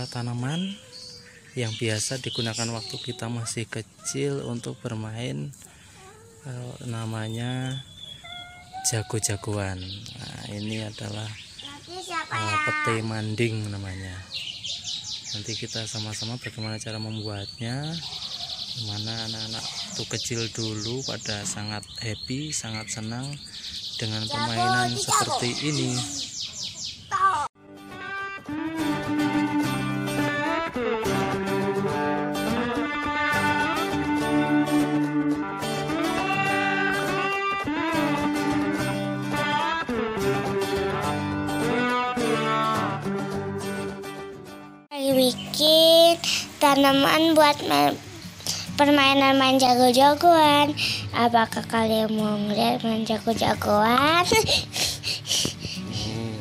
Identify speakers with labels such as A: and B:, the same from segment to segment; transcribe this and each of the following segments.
A: adalah tanaman yang biasa digunakan waktu kita masih kecil untuk bermain eh, namanya jago-jagoan. Nah, ini adalah uh, pete manding namanya. Nanti kita sama-sama bagaimana cara membuatnya. Mana anak-anak tuh kecil dulu pada sangat happy, sangat senang dengan permainan seperti ini.
B: Tanaman buat main- permainan main jago-jagoan. Apakah kalian mau ngeliat main jago-jagoan?
A: Hmm.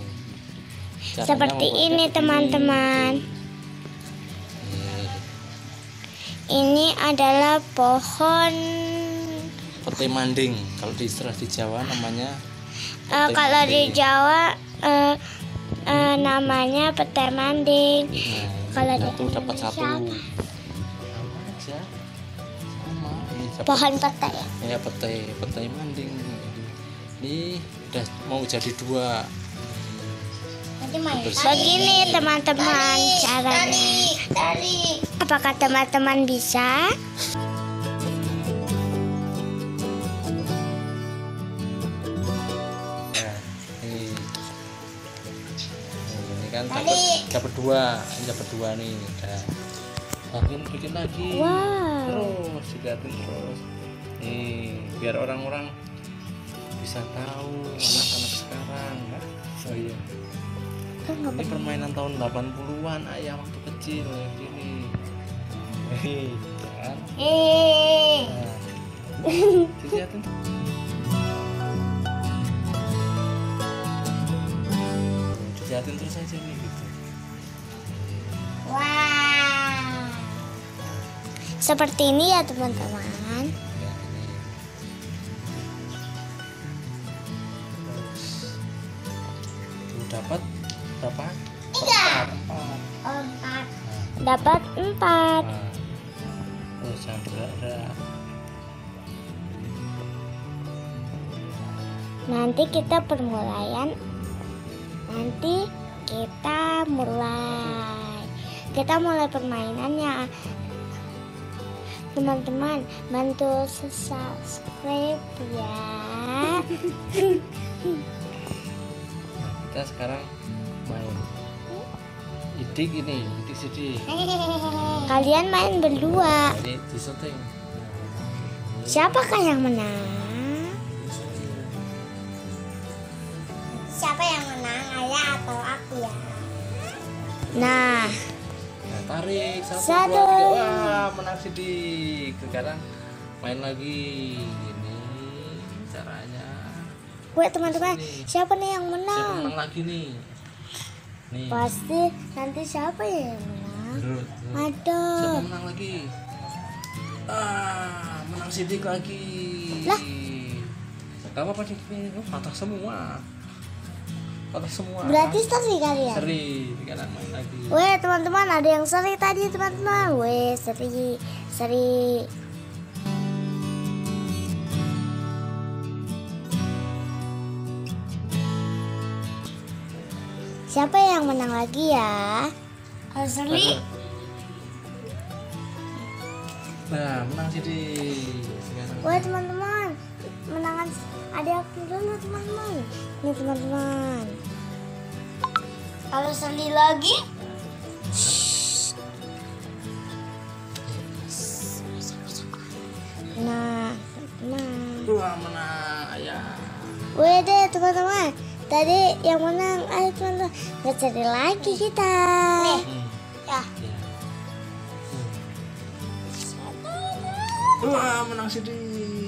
B: Seperti ini teman-teman. Ini adalah pohon.
A: Pete manding. Kalau di istilah di Jawa namanya pete
B: kalau di
A: manding.
B: Jawa eh, eh, namanya pete manding.
A: Nah,
B: Kalau
A: satu dapat satu. Sama aja. Sama. Ini dapat-
B: Pohon pete ya.
A: Pete, pete manding. Ini udah mau jadi dua.
B: Begini teman-teman caranya. Apakah teman-teman bisa?
A: Kan dapat dapat dua, ini dapat dua nih. Udah. Bikin bikin lagi.
B: Wow.
A: Terus dilihatin terus. Nih, biar orang-orang bisa tahu anak-anak sekarang. ya. Oh iya. Ini permainan tahun 80-an ayah waktu kecil kayak gini. Hei, kan?
B: Eh,
A: Nah, dilihatin. Dilihatin terus aja nih gitu.
B: wow. Seperti ini ya teman-teman.
A: Dapat berapa? Empat. Empat.
B: Dapat empat.
A: Nah. Terus jangan.
B: Nanti kita permulaian. Nanti kita mulai. Kita mulai permainannya. Teman-teman, bantu subscribe ya.
A: Kita sekarang main idik ini idik sidik
B: Kalian main berdua.
A: di syuting
B: Siapakah yang menang? Menang, ayah atau aku ya? Nah,
A: nah, tarik satu,
B: Satu.
A: dua tiga wah menang sidik sekarang main lagi ini caranya
B: wait teman-teman, siapa nih yang
A: siapa
B: menang?
A: menang lagi nih nih
B: Pasti nanti siapa ya yang menang?
A: Terus, terus.
B: Ada.
A: siapa menang lagi ah menang sidik lagi
B: Lah.
A: Gak apa-apa sih ini oh, patah semua patah semua
B: Berarti seri kalian.
A: seri sekarang main lagi
B: Weh teman-teman, ada yang seri tadi teman-teman. Weh seri, seri. Siapa yang menang lagi ya? Kalau seri,
A: nah menang sekarang
B: Wah teman-teman, menangan ada aku dulu teman-teman. Nih teman-teman. Kalau seri lagi, nah, nah.
A: Wah menang ayah
B: Wih deh teman-teman. Tadi yang menang, ayo teman-teman. Nggak seri lagi kita.
A: hmm.
B: Ya.
A: ya. Wah menang sidik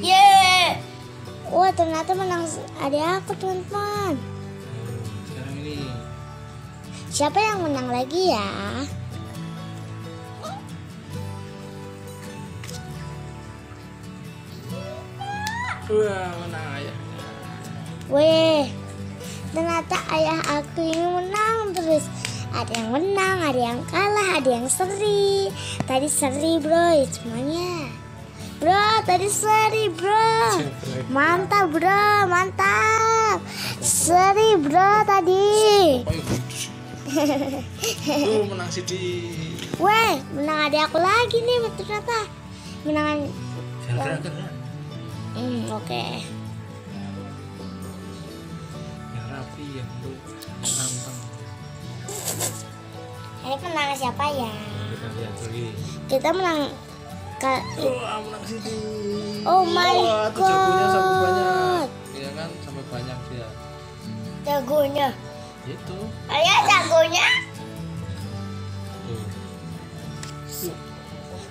B: Yeay. Wah ternyata menang ada aku teman-teman.
A: sekarang ini
B: Siapa yang menang lagi ya?
A: Wah menang ayahnya
B: Weh, ternyata ayah aku ini menang terus. ada yang menang ada yang kalah ada yang seri tadi seri bro semuanya bro tadi seri bro mantap bro mantap seri bro tadi
A: Tuh menang Sidi.
B: Weh, menang ada aku lagi nih ternyata. Menangan.
A: Jangan gerak
B: Hmm, oke.
A: Yang rapi yang lu nantang.
B: Ini menang siapa ya?
A: Kita
B: menang
A: Wah menang Sidi.
B: Oh my
A: Wah, tuh jagonya sampai
B: God.
A: banyak. Iya kan sampai banyak dia.
B: jagonya.
A: Itu.
B: Ayah jagonya.
A: Tuh.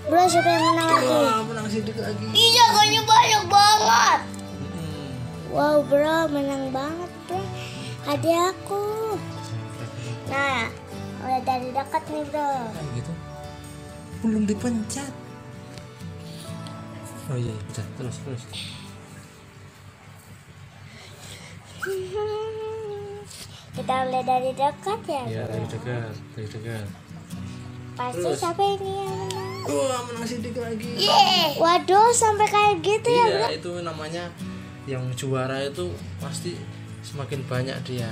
B: Bro, siapa yang menang lagi?
A: Wah menang Sidi lagi.
B: Ih, jagonya banyak banget.
A: Hmm.
B: Wow, bro, menang banget, bro. Hadiah aku. Nah, udah dari dekat nih, bro.
A: Kayak gitu. Belum dipencet. Oh iya, udah terus terus.
B: Kita mulai dari dekat ya,
A: Iya
B: bro.
A: dari dekat, dari dekat.
B: Pasti
A: Terus.
B: siapa ini yang menang?
A: Wah menang Sidik lagi.
B: Waduh, sampai kayak gitu ya, bro.
A: Iya itu namanya yang juara itu pasti semakin banyak dia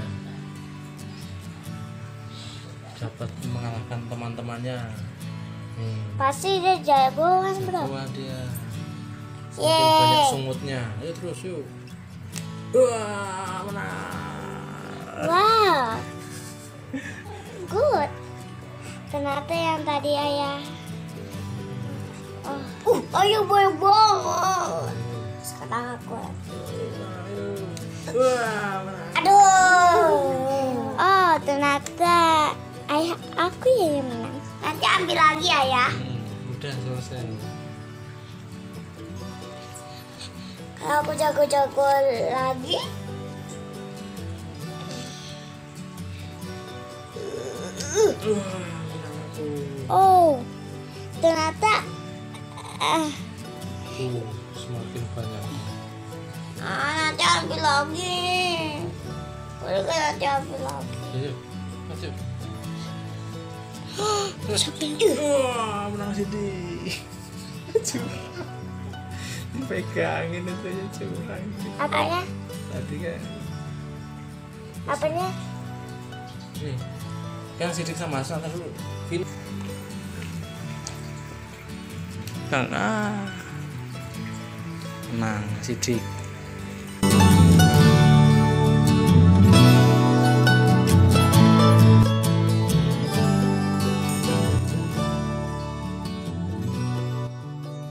A: dapat mengalahkan teman-temannya. Hmm.
B: Pasti dia jagoan, bro.
A: Wah dia semakin
B: Yeay.
A: banyak sungutnya. Ayo terus yuk. Wah menang.
B: Wow. Good. Ternyata yang tadi ayah. Oh. Uh, ayah banyak banget. Sekarang aku lagi.
A: Wah menang.
B: Aduh. Oh, ternyata ayah aku ya yang menang. Nanti ambil lagi ayah.
A: Hmm, udah selesai.
B: Aku jago-jago lagi. Oh, ternyata.
A: Tuh semakin banyak.
B: ah, nanti ambil lagi. Boleh kan nanti ambil lagi.
A: Ayo, masuk. Wah, menang Sidi. Pegangin itu ya curang.
B: Apanya?
A: Tadi kan.
B: Apanya?
A: Nih. Kang Sidik sama Hasan antar dulu. Film. Kang ah. Menang Sidik.